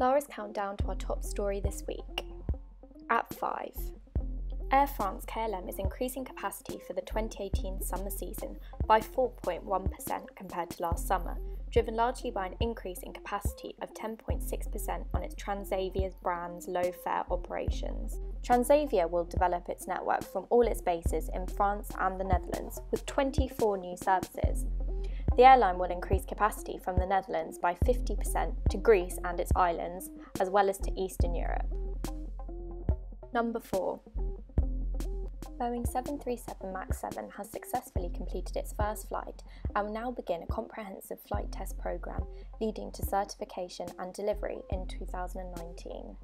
Lara's countdown to our top story this week. At 5. Air France KLM is increasing capacity for the 2018 summer season by 4.1% compared to last summer, driven largely by an increase in capacity of 10.6% on its Transavia brand's low fare operations. Transavia will develop its network from all its bases in France and the Netherlands with 24 new services. The airline will increase capacity from the Netherlands by 50% to Greece and its islands, as well as to Eastern Europe. Number 4. Boeing 737 MAX 7 has successfully completed its first flight and will now begin a comprehensive flight test program leading to certification and delivery in 2019.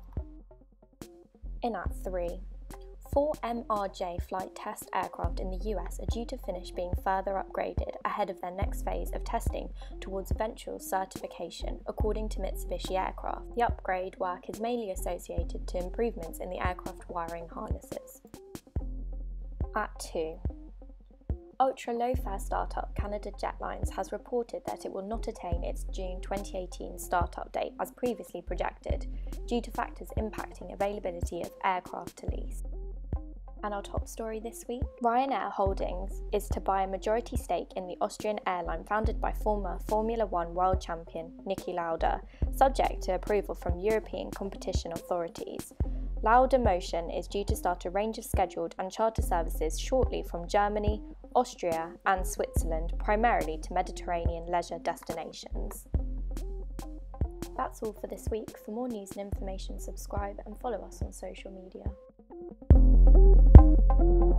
In At 3, Four MRJ flight test aircraft in the US are due to finish being further upgraded ahead of their next phase of testing towards eventual certification, according to Mitsubishi Aircraft. The upgrade work is mainly associated to improvements in the aircraft wiring harnesses. At 2. Ultra low fare startup Canada Jetlines has reported that it will not attain its June 2018 startup date as previously projected, due to factors impacting availability of aircraft to lease. And our top story this week Ryanair Holdings is to buy a majority stake in the Austrian airline founded by former Formula One world champion Niki Lauda, subject to approval from European competition authorities. Lauda Motion is due to start a range of scheduled and charter services shortly from Germany, Austria, and Switzerland, primarily to Mediterranean leisure destinations. That's all for this week. For more news and information, subscribe and follow us on social media you